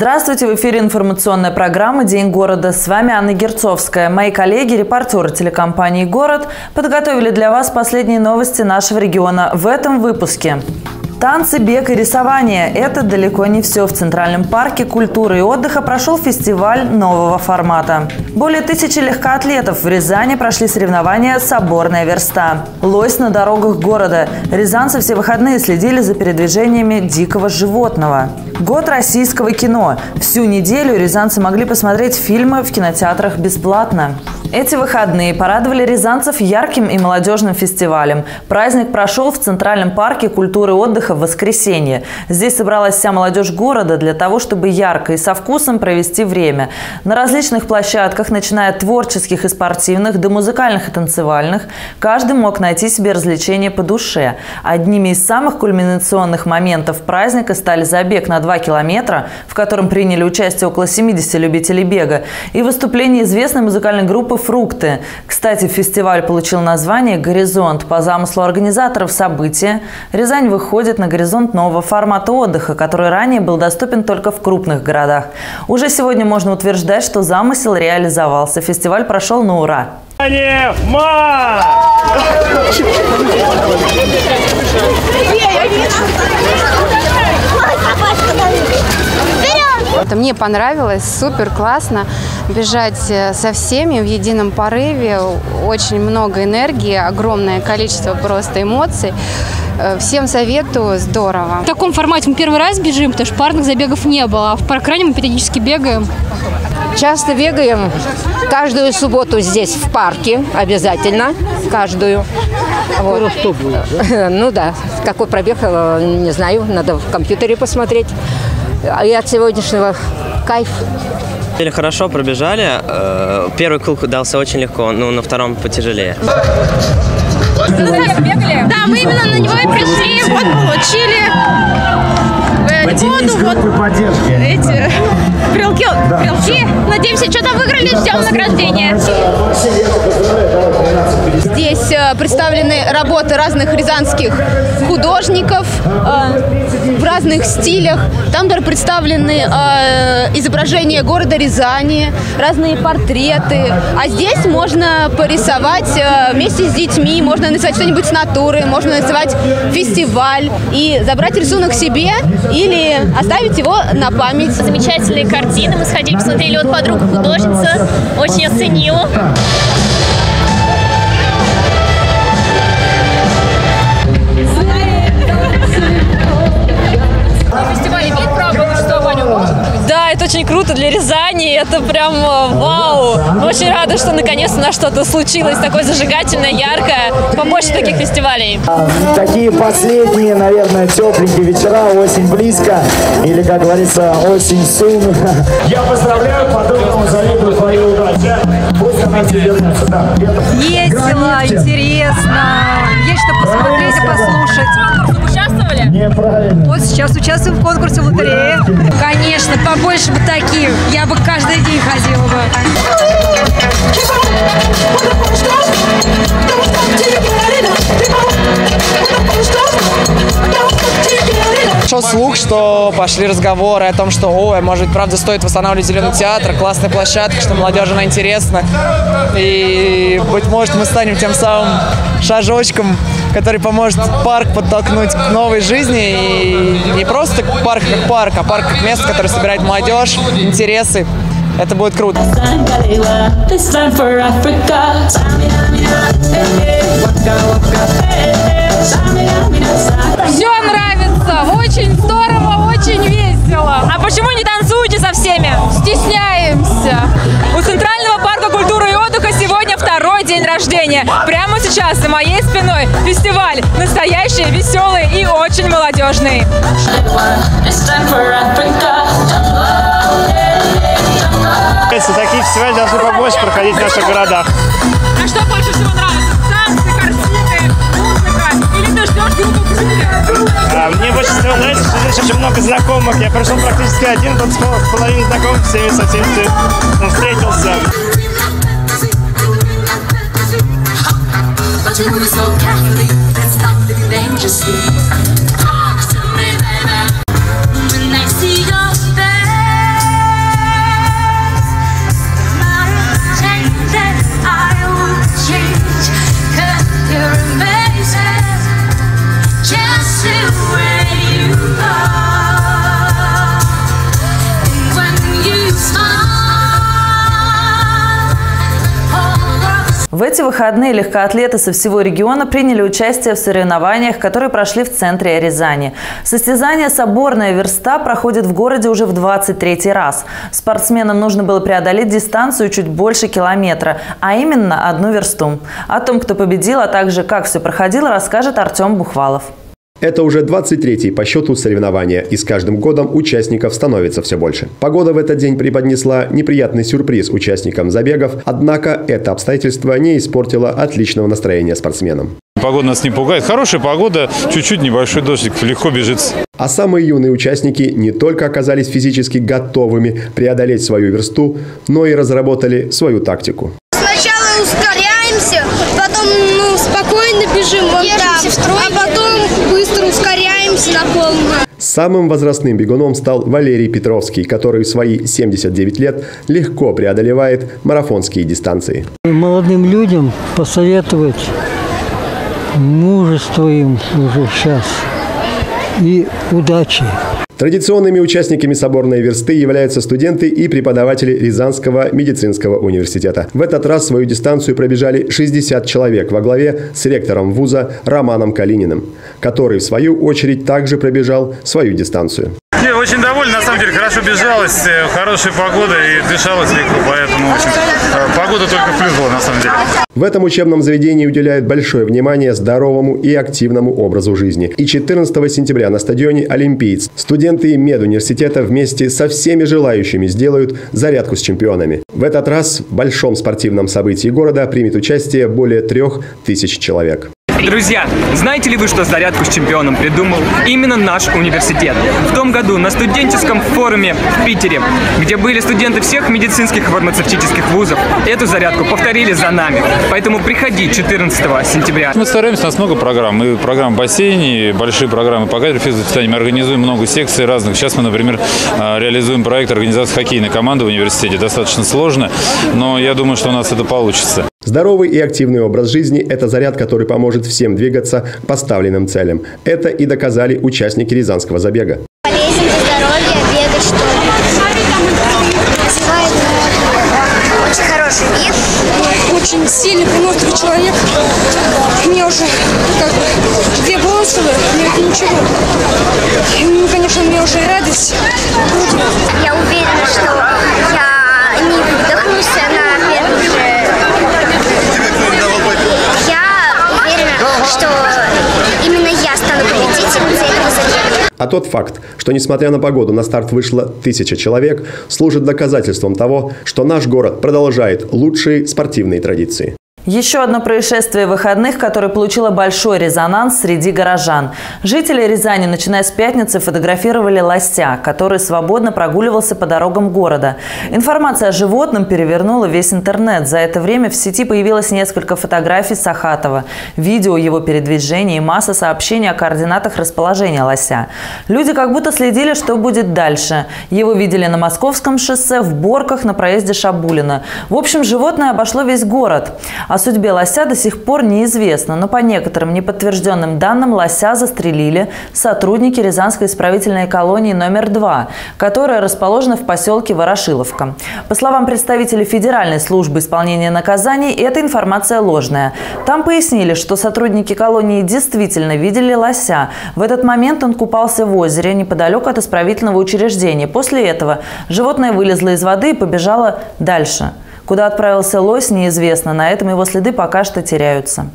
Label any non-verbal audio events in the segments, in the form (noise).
Здравствуйте, в эфире информационная программа «День города». С вами Анна Герцовская. Мои коллеги, репортеры телекомпании «Город» подготовили для вас последние новости нашего региона в этом выпуске. Танцы, бег и рисование – это далеко не все. В Центральном парке культуры и отдыха прошел фестиваль нового формата. Более тысячи легкоатлетов в Рязани прошли соревнования «Соборная верста». Лось на дорогах города. Рязанцы все выходные следили за передвижениями дикого животного. Год российского кино. Всю неделю рязанцы могли посмотреть фильмы в кинотеатрах бесплатно. Эти выходные порадовали рязанцев ярким и молодежным фестивалем. Праздник прошел в Центральном парке культуры и отдыха в воскресенье. Здесь собралась вся молодежь города для того, чтобы ярко и со вкусом провести время. На различных площадках, начиная от творческих и спортивных до музыкальных и танцевальных, каждый мог найти себе развлечения по душе. Одними из самых кульминационных моментов праздника стали забег на 2 километра, в котором приняли участие около 70 любителей бега, и выступление известной музыкальной группы фрукты. Кстати, фестиваль получил название «Горизонт». По замыслу организаторов события Рязань выходит на горизонт нового формата отдыха, который ранее был доступен только в крупных городах. Уже сегодня можно утверждать, что замысел реализовался. Фестиваль прошел на ура. Ма! Это мне понравилось, супер классно бежать э, со всеми в едином порыве, очень много энергии, огромное количество просто эмоций. Э, всем советую, здорово. В таком формате мы первый раз бежим, потому что парных забегов не было, а в паркране мы периодически бегаем. Часто бегаем каждую субботу здесь в парке, обязательно, каждую. Вот. Что будет, да? (laughs) Ну да, какой пробег, э, не знаю, надо в компьютере посмотреть. И от сегодняшнего кайф. Хорошо пробежали. Э, первый круг дался очень легко, но на втором потяжелее. Да, мы именно на него и пришли. Вот получили воду, вот эти брелки, брелки. Надеемся, что-то выиграли, ждем награждения. Здесь э, представлены работы разных рязанских художников э, в разных стилях. Там даже представлены э, изображения города Рязани, разные портреты. А здесь можно порисовать вместе с детьми, можно нарисовать что-нибудь с натуры, можно нарисовать фестиваль и забрать рисунок себе или оставить его на память. Замечательные картины. Мы сходили, посмотрели от подруга художница. Очень оценила. Очень круто для Рязани, это прям э, вау. Мы очень рады, что наконец-то у нас что-то случилось такое зажигательное, яркое. Побольше таких фестивалей. Такие последние, наверное, тепленькие вечера, осень близко, или, как говорится, осень soon. Я поздравляю, подобному завидую твою удачу. Пусть она тебе вернется. Да, Весело, интересно, есть что посмотреть и послушать. Участвовали? Неправильно. Вот сейчас участвую в конкурсе лотереи. Конечно, побольше бы таких. Я бы каждый день ходила бы. Шел слух, что пошли разговоры о том, что, ой, может быть, правда стоит восстанавливать Зеленый театр, классная площадка, что молодежи она интересна. И, быть может, мы станем тем самым шажочком, который поможет парк подтолкнуть к новой жизни. И не просто парк как парк, а парк как место, которое собирает молодежь, интересы. Это будет круто. Рождения. Прямо сейчас за моей спиной фестиваль настоящий, веселый и очень молодежный. Такие фестивали должны побольше проходить в наших городах. А что больше всего нравится? Танцы, картины, музыка? Или ты ждешь группу а, Мне больше всего нравится, что здесь очень много знакомых. Я пришел практически один, тут с половиной знакомых, всеми со всеми ну, встретился. do so carefully. That's not dangerously. В эти выходные легкоатлеты со всего региона приняли участие в соревнованиях, которые прошли в центре Рязани. Состязание «Соборная верста» проходит в городе уже в 23 раз. Спортсменам нужно было преодолеть дистанцию чуть больше километра, а именно одну версту. О том, кто победил, а также как все проходило, расскажет Артем Бухвалов. Это уже 23-й по счету соревнования, и с каждым годом участников становится все больше. Погода в этот день преподнесла неприятный сюрприз участникам забегов, однако это обстоятельство не испортило отличного настроения спортсменам. Погода нас не пугает. Хорошая погода, чуть-чуть небольшой дождик, легко бежится. А самые юные участники не только оказались физически готовыми преодолеть свою версту, но и разработали свою тактику. Сначала ускоряемся, потом ну, спокойно бежим вон там, а потом Самым возрастным бегуном стал Валерий Петровский, который в свои 79 лет легко преодолевает марафонские дистанции. Молодым людям посоветовать мужество им уже сейчас и удачи. Традиционными участниками соборной версты являются студенты и преподаватели Рязанского медицинского университета. В этот раз свою дистанцию пробежали 60 человек во главе с ректором вуза Романом Калининым, который в свою очередь также пробежал свою дистанцию. Не, очень доволен, на самом деле, хорошо бежалось, э, хорошая погода и дышалось легко, поэтому очень, э, погода только плюс была, на самом деле. В этом учебном заведении уделяют большое внимание здоровому и активному образу жизни. И 14 сентября на стадионе «Олимпиец» студенты медуниверситета вместе со всеми желающими сделают зарядку с чемпионами. В этот раз в большом спортивном событии города примет участие более трех тысяч человек. Друзья, знаете ли вы, что зарядку с чемпионом придумал именно наш университет? В том году на студенческом форуме в Питере, где были студенты всех медицинских и фармацевтических вузов, эту зарядку повторили за нами. Поэтому приходи 14 сентября. Мы стараемся, у нас много программ. Мы программы в бассейне, большие программы по физвоспитания. Мы организуем много секций разных. Сейчас мы, например, а, реализуем проект организации хоккейной команды в университете. Достаточно сложно, но я думаю, что у нас это получится. Здоровый и активный образ жизни – это заряд, который поможет всем двигаться к поставленным целям. Это и доказали участники Рязанского забега. Полезен для здоровья, бегать что ли. Развивает очень хороший вид. Очень сильный, выносливый человек. Мне уже как бы две бронзовые, но это ничего. Ну, конечно, мне уже и радость. Я уверена, что я не выдохнусь на первом же я уверена, что именно я стану победительницей этого забега. А тот факт, что несмотря на погоду на старт вышло тысяча человек, служит доказательством того, что наш город продолжает лучшие спортивные традиции. Еще одно происшествие выходных, которое получило большой резонанс среди горожан. Жители Рязани, начиная с пятницы, фотографировали лося, который свободно прогуливался по дорогам города. Информация о животном перевернула весь интернет. За это время в сети появилось несколько фотографий Сахатова, видео его передвижения и масса сообщений о координатах расположения лося. Люди как будто следили, что будет дальше. Его видели на Московском шоссе, в Борках, на проезде Шабулина. В общем, животное обошло весь город. О судьбе лося до сих пор неизвестно, но по некоторым неподтвержденным данным лося застрелили сотрудники Рязанской исправительной колонии номер 2, которая расположена в поселке Ворошиловка. По словам представителей Федеральной службы исполнения наказаний, эта информация ложная. Там пояснили, что сотрудники колонии действительно видели лося. В этот момент он купался в озере неподалеку от исправительного учреждения. После этого животное вылезло из воды и побежало дальше. Куда отправился лось, неизвестно. На этом его следы пока что теряются.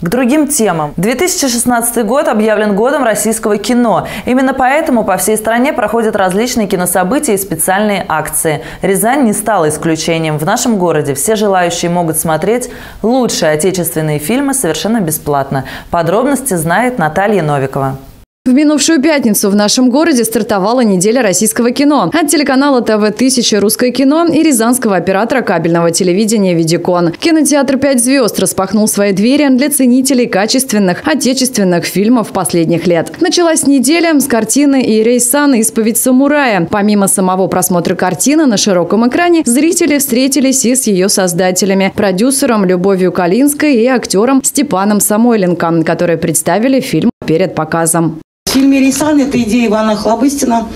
К другим темам. 2016 год объявлен годом российского кино. Именно поэтому по всей стране проходят различные кинособытия и специальные акции. Рязань не стала исключением. В нашем городе все желающие могут смотреть лучшие отечественные фильмы совершенно бесплатно. Подробности знает Наталья Новикова. В минувшую пятницу в нашем городе стартовала неделя российского кино. От телеканала ТВ-1000 «Русское кино» и рязанского оператора кабельного телевидения «Видикон». Кинотеатр «Пять звезд» распахнул свои двери для ценителей качественных отечественных фильмов последних лет. Началась неделя с картины «Ирей Сан. Исповедь самурая». Помимо самого просмотра картины на широком экране, зрители встретились и с ее создателями – продюсером Любовью Калинской и актером Степаном Самойленко, которые представили фильм перед показом. В фильме «Рейсан» это идея Ивана Хлобыстина,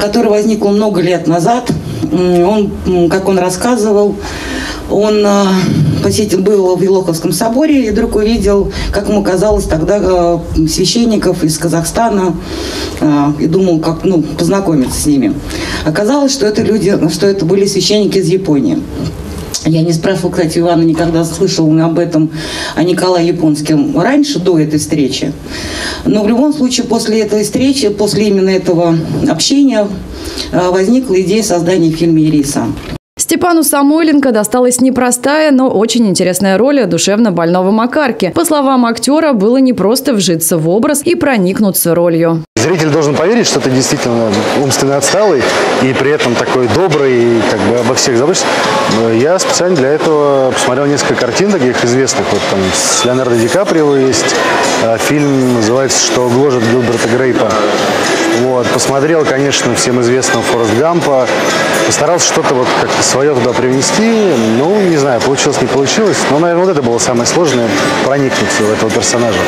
которая возникла много лет назад. Он, как он рассказывал, Он э, посетил, был в Елоховском соборе и вдруг увидел, как ему казалось тогда, э, священников из Казахстана э, и думал, как ну, познакомиться с ними. Оказалось, что это люди, что это были священники из Японии. Я не спрашивала, кстати, Ивана никогда слышал об этом, о Николае Японском раньше, до этой встречи. Но в любом случае, после этой встречи, после именно этого общения, возникла идея создания фильма «Ериса». Степану Самойленко досталась непростая, но очень интересная роль душевно больного Макарки. По словам актера, было непросто вжиться в образ и проникнуться ролью. Зритель должен поверить, что ты действительно умственно отсталый и при этом такой добрый, и как бы обо всех забочишься. Я специально для этого посмотрел несколько картин таких известных. Вот там с Леонардо Ди Каприо есть а, фильм, называется «Что гложет Гилберта Грейпа». Вот. Посмотрел, конечно, всем известного Форест Гампа. Постарался что-то вот как-то свое туда привнести. Ну, не знаю, получилось, не получилось. Но, наверное, вот это было самое сложное – проникнуться в этого персонажа.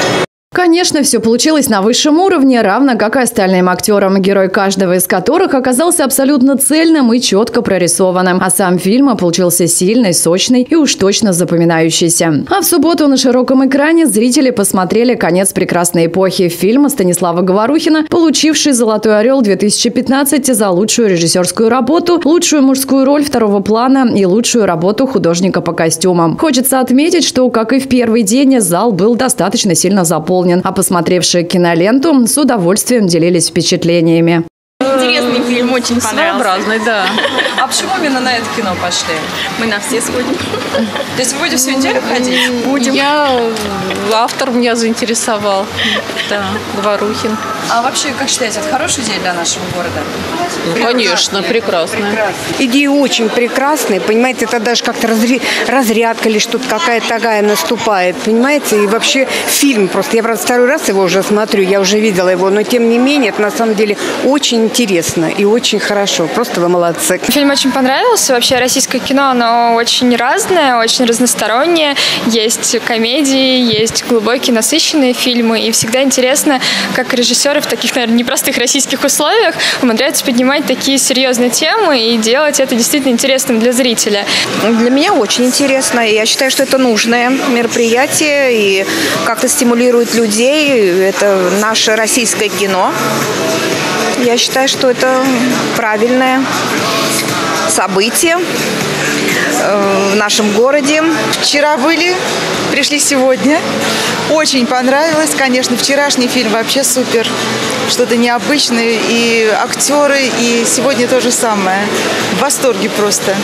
Конечно, все получилось на высшем уровне, равно как и остальным актерам, герой каждого из которых оказался абсолютно цельным и четко прорисованным. А сам фильм получился сильный, сочный и уж точно запоминающийся. А в субботу на широком экране зрители посмотрели «Конец прекрасной эпохи» фильма Станислава Говорухина, получивший «Золотой орел» 2015 за лучшую режиссерскую работу, лучшую мужскую роль второго плана и лучшую работу художника по костюмам. Хочется отметить, что, как и в первый день, зал был достаточно сильно заполнен исполнен, а посмотревшие киноленту с удовольствием делились впечатлениями. Фильм, очень понравился. Своеобразный, да. А почему именно на это кино пошли? Мы на все сходим. То есть вы будете всю неделю ходить? Будем. Я, автор меня заинтересовал. Да, Говорухин. А вообще, как считаете, это хороший день для нашего города? Ну, конечно, прекрасная. Идея очень прекрасная, понимаете, это даже как-то разрядка или что-то какая-то такая наступает, понимаете, и вообще фильм просто, я, правда, второй раз его уже смотрю, я уже видела его, но тем не менее, это на самом деле очень интересно и очень хорошо, просто вы молодцы. Фильм очень понравился, вообще российское кино, оно очень разное, очень разностороннее, есть комедии, есть глубокие, насыщенные фильмы, и всегда интересно, как режиссеры в таких, наверное, непростых российских условиях умудряются поднимать такие серьезные темы и делать это действительно интересным для зрителя. Для меня очень интересно. Я считаю, что это нужное мероприятие и как-то стимулирует людей. Это наше российское кино. Я считаю, что это правильное событие э, в нашем городе. Вчера были, пришли сегодня. Очень понравилось. Конечно, вчерашний фильм вообще супер. Что-то необычное. И актеры, и сегодня то же самое. В восторге просто.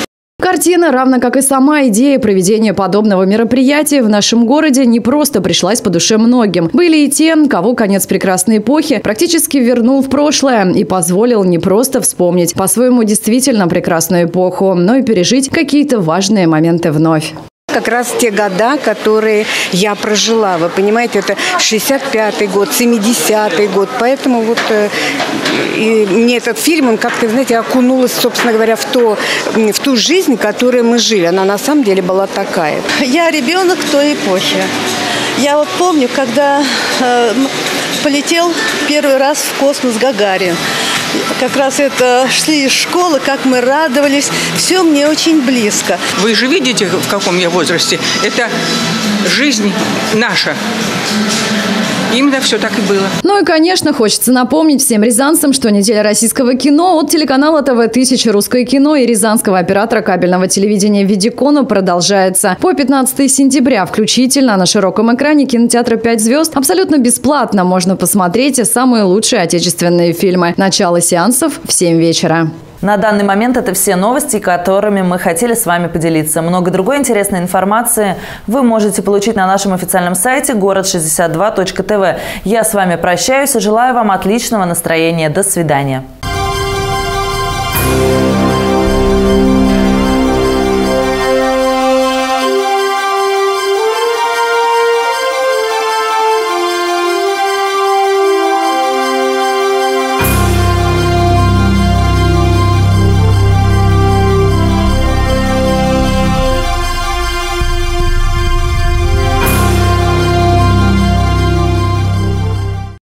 Картина, равно как и сама идея проведения подобного мероприятия в нашем городе, не просто пришлась по душе многим. Были и те, кого конец прекрасной эпохи практически вернул в прошлое и позволил не просто вспомнить по-своему действительно прекрасную эпоху, но и пережить какие-то важные моменты вновь как раз те года, которые я прожила. Вы понимаете, это 65-й год, 70-й год. Поэтому вот э, и мне этот фильм, он как-то, знаете, окунулась, собственно говоря, в, то, в ту жизнь, которой мы жили. Она на самом деле была такая. Я ребенок той эпохи. Я вот помню, когда э, полетел первый раз в космос Гагарин. Как раз это шли из школы, как мы радовались. Все мне очень близко. Вы же видите, в каком я возрасте. Это жизнь наша. Именно все так и было. Ну и, конечно, хочется напомнить всем рязанцам, что неделя российского кино от телеканала ТВ-1000 «Русское кино» и рязанского оператора кабельного телевидения «Видикона» продолжается. По 15 сентября включительно на широком экране кинотеатра «5 звезд» абсолютно бесплатно можно посмотреть самые лучшие отечественные фильмы. Начало сеансов в 7 вечера. На данный момент это все новости, которыми мы хотели с вами поделиться. Много другой интересной информации вы можете получить на нашем официальном сайте город62.тв. Я с вами прощаюсь и желаю вам отличного настроения. До свидания.